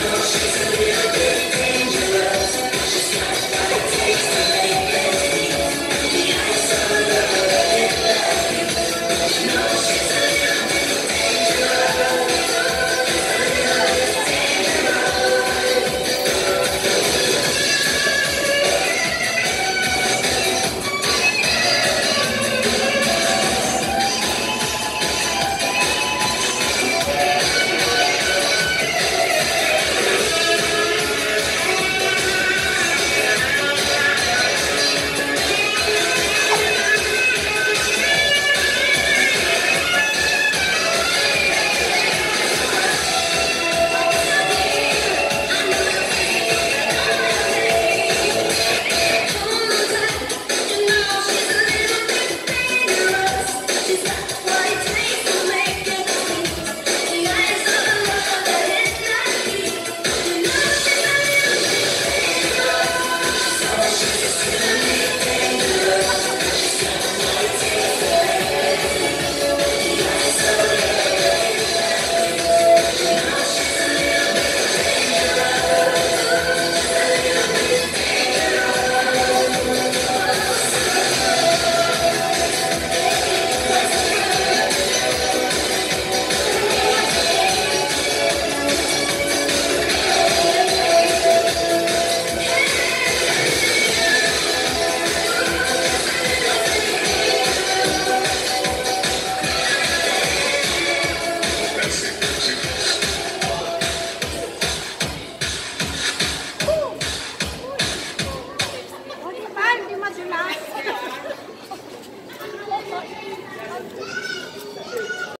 Deus,